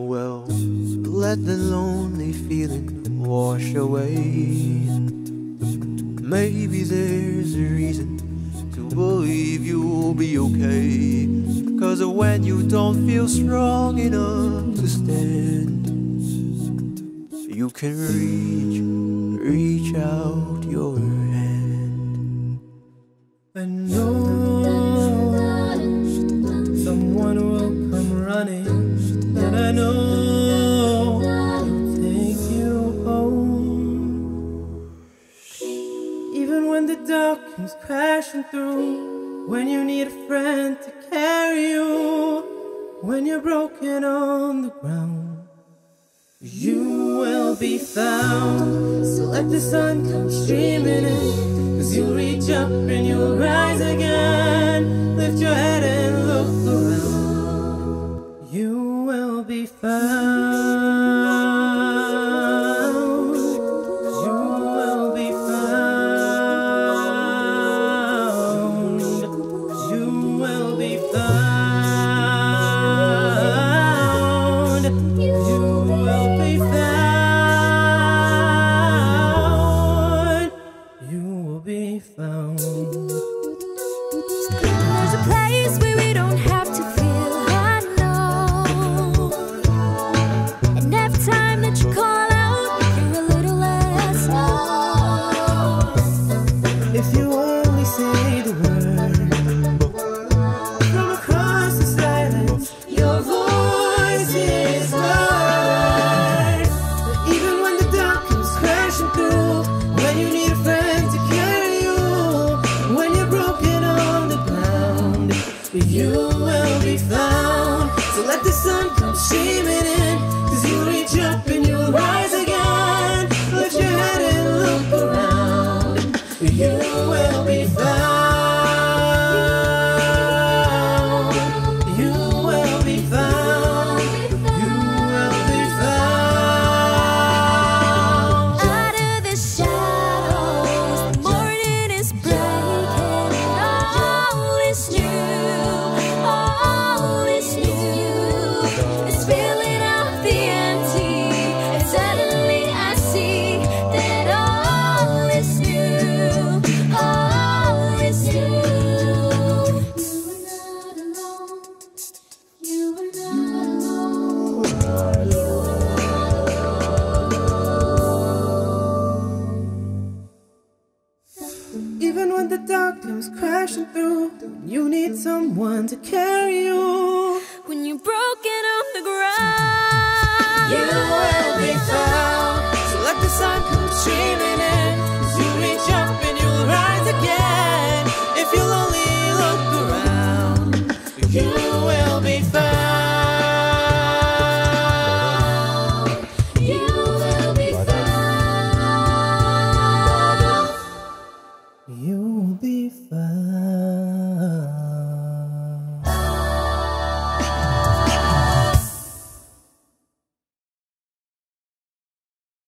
Well, let the lonely feeling wash away. Maybe there's a reason to believe you'll be okay. Cause when you don't feel strong enough to stand, you can reach, reach out your hand. I know when the dark comes crashing through, when you need a friend to carry you, when you're broken on the ground. You will be found. So let the sun come streaming in. Cause you'll reach up and you'll rise again. Lift your head and look around. You will be found. You will be found. So let the sun come streaming the dark comes crashing through, you need someone to carry you. When you're broken on the ground,